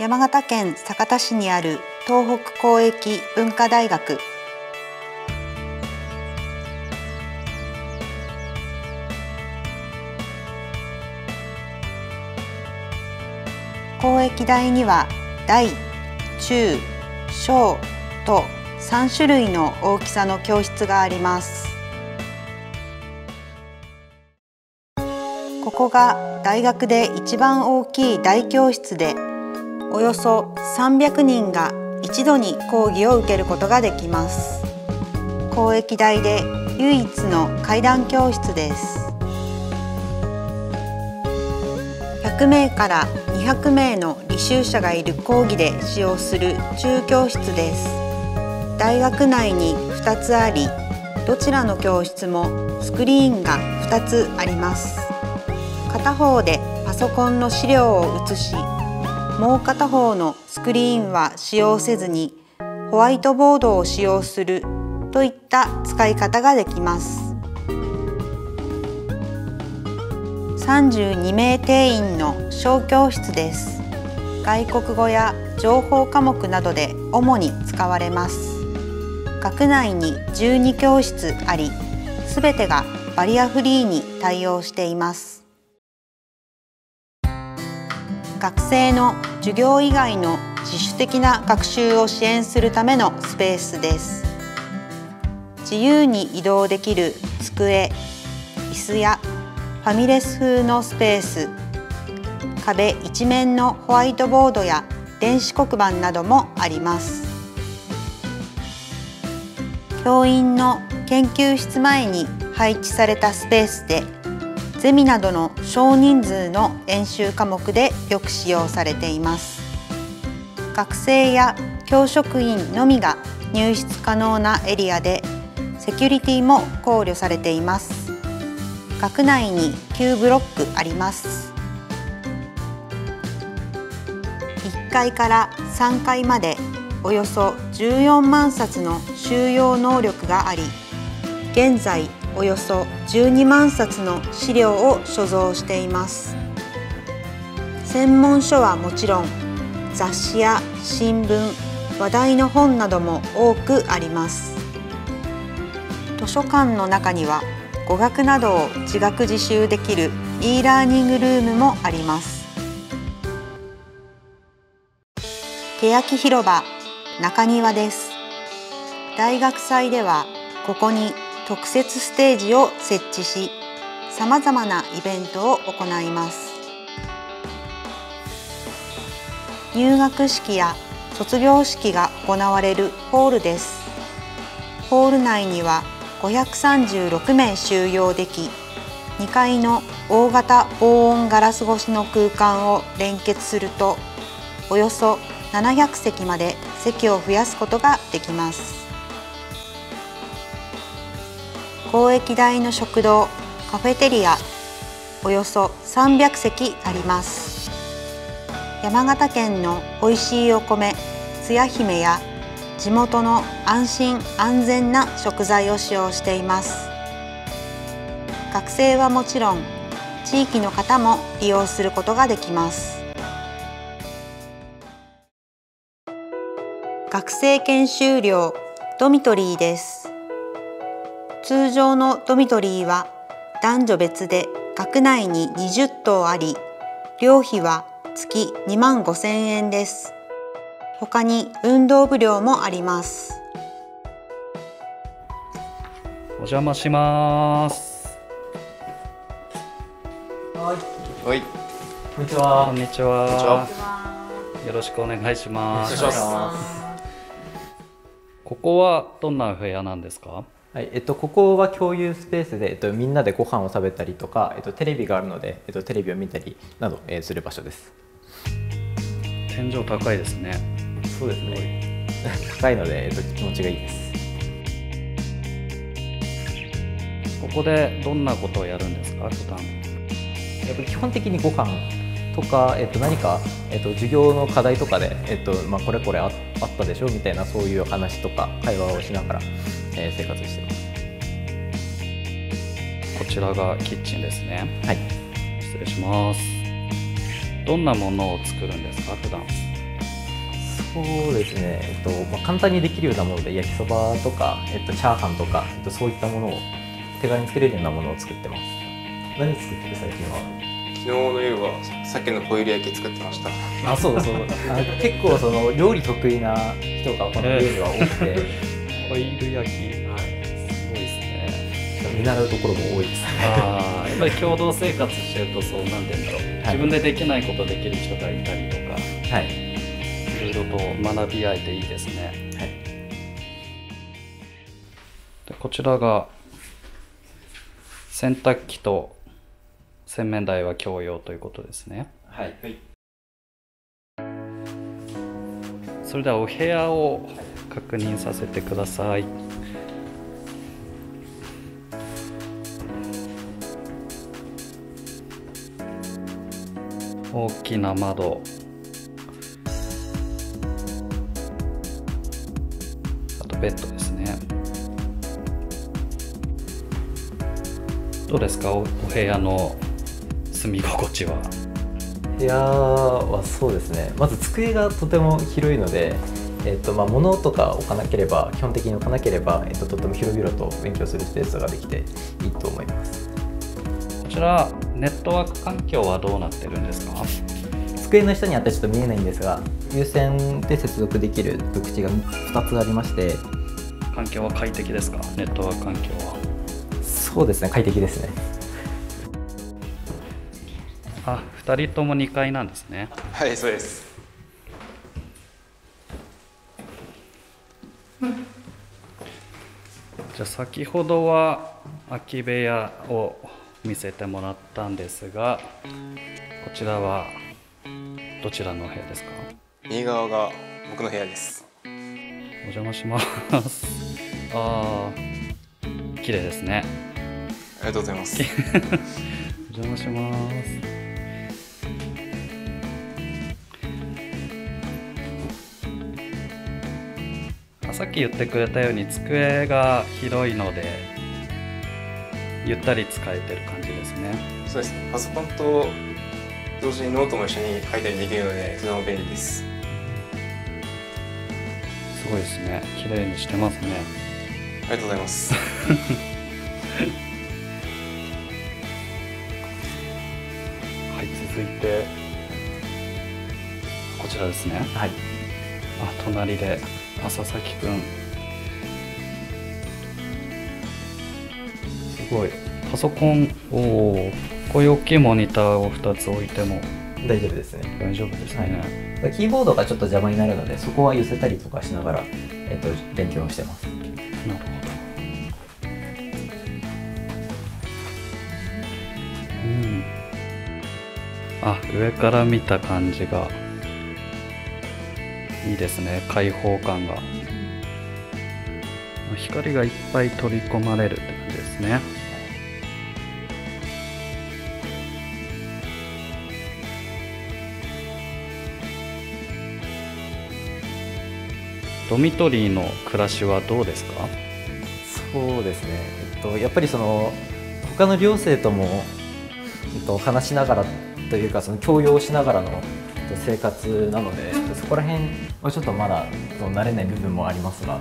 山形県酒田市にある東北交易文化大学。交易大には大、中、小と3種類の大きさの教室があります。ここが大学で一番大きい大教室でおよそ300人が一度に講義を受けることができます。公益大で唯一の階段教室です。100名から200名の履修者がいる講義で使用する中教室です。大学内に2つありどちらの教室もスクリーンが2つあります。片方でパソコンの資料を写しもう片方のスクリーンは使用せずにホワイトボードを使用するといった使い方ができます。32名定員の小教室です。外国語や情報科目などで主に使われます。学内に12教室ありすべてがバリアフリーに対応しています。学生の授業以外の自主的な学習を支援するためのスペースです。自由に移動できる机椅子やファミレス風のスペース壁一面のホワイトボードや電子黒板などもあります。教員の研究室前に配置されたスペースでゼミなどの少人数の演習科目でよく使用されています。学生や教職員のみが入室可能なエリアでセキュリティも考慮されています。学内に9ブロックあります。1階から3階までおよそ14万冊の収容能力があり現在およそ12万冊の資料を所蔵しています。専門書はもちろん雑誌や新聞話題の本なども多くあります。図書館の中には語学などを自学自習できる e ラーニングルームもあります。欅広場中庭です。大学祭ではここに特設ステージを設置しさまざまなイベントを行います。入学式や卒業式が行われるホールです。ホール内には536名収容でき2階の大型防音ガラス越しの空間を連結するとおよそ700席まで席を増やすことができます。公益大の食堂カフェテリアおよそ300席あります。山形県の美味しいお米つや姫や地元の安心安全な食材を使用しています。学生はもちろん地域の方も利用することができます。学生研修料ドミトリーです。通常のドミトリーは男女別で学内に20棟あり、寮費は月2万5千円です。他に運動部寮もあります。お邪魔します。はい。はい。こんにちは。こんにちは。よろしくお願いします。ここはどんな部屋なんですか？はいえっと、ここは共有スペースで、えっと、みんなでご飯を食べたりとか、えっと、テレビがあるので、えっと、テレビを見たりなど、えー、する場所です。天井高いですね。そうですね。高いので、えっと、気持ちがいいです。ここでどんなことをやるんですか普段？やっぱり基本的にご飯とか、えっと、何か、えっと、授業の課題とかで、えっとまあ、これこれあったでしょみたいなそういう話とか会話をしながらえ生活してます。こちらがキッチンですね。はい。失礼します。どんなものを作るんですか普段？そうですね、えっとまあ、簡単にできるようなもので焼きそばとか、えっと、チャーハンとか、えっと、そういったものを手軽に作れるようなものを作ってます。何作ってる最近は？昨日の夜は鮭のホイル焼き作ってました。あそうそうあ結構その料理得意な人がこの家には多くて、ホイル焼き、はい、すごいですね見習うところも多いですね。ああやっぱり共同生活してるとそうなんて言うんだろう、はい、自分でできないことできる人がいたりとか。はい。いろいろと学び合えていいですね、はい、でこちらが洗濯機と洗面台は共用ということですね。はい。はい、それではお部屋を確認させてください。大きな窓あとベッドですねどうですか？お部屋の住み心地は？部屋はそうですね。まず机がとても広いので、えーとまあ、物とか置かなければ基本的に置かなければ、えーと、とても広々と勉強するスペースができていいと思います。こちらネットワーク環境はどうなってるんですか？机の下にあってちょっと見えないんですが有線で接続できる口が2つありまして。環境は快適ですか？ネットワーク環境は。そうですね快適ですねあ、二人とも2階なんですね。はい、そうです。じゃあ先ほどは空き部屋を見せてもらったんですが、こちらはどちらの部屋ですか？右側が僕の部屋です。お邪魔します。ああ、綺麗ですね。ありがとうございます。お邪魔します。さっき言ってくれたように机が広いのでゆったり使えてる感じですね。そうです。パソコンと同時にノートも一緒に書いたりできるのでとても便利です。すごいですね。綺麗にしてますね。ありがとうございます。はい続いてこちらですね。はい。あ隣で朝崎くん。すごい。パソコンおこういう大きいモニターを2つ置いても大丈夫ですね。大丈夫ですね、はい、キーボードがちょっと邪魔になるのでそこは寄せたりとかしながら、えっと、勉強してます。なるほど。うん。あ上から見た感じがいいですね。開放感が。光がいっぱい取り込まれるって感じですね。ドミトリーの暮らしはどうですか？そうですね、えっと、やっぱりその他の寮生とも、えっと、話しながらというかその共用しながらの生活なのでそこら辺ちょっとまだ慣れない部分もありますが。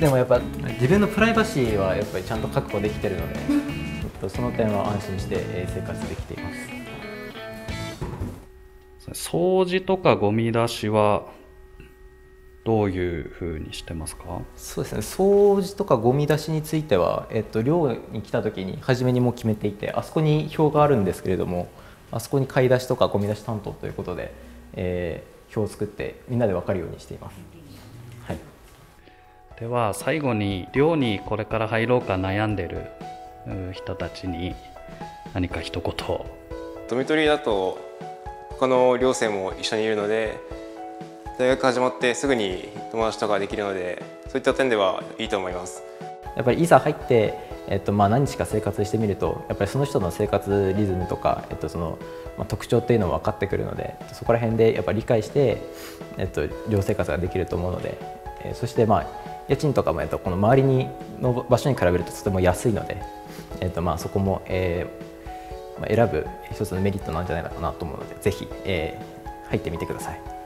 でもやっぱ自分のプライバシーはやっぱりちゃんと確保できてるのでその点は安心して生活できています。掃除とかゴミ出しはどういうふうにしてますか？そうですね。掃除とかゴミ出しについては、えっと、寮に来た時に初めにもう決めていてあそこに表があるんですけれどもあそこに買い出しとかゴミ出し担当ということで、えー、表を作ってみんなで分かるようにしています、はい、では最後に寮にこれから入ろうか悩んでる人たちに何か一言。ドミトリーだと他の寮生も一緒にいるので大学始まってすぐに友達とかできるのでそういった点ではいいと思います。やっぱりいざ入ってえっとまあ、何日か生活してみるとやっぱりその人の生活リズムとか、えっとそのまあ、特徴っていうのも分かってくるのでそこら辺でやっぱ理解して、えっと、寮生活ができると思うので、えー、そしてまあ家賃とかも、えっと、この周りにの場所に比べるととても安いので、えっとまあ、そこも、えーまあ、選ぶ一つのメリットなんじゃないかなと思うのでぜひ、えー、入ってみてください。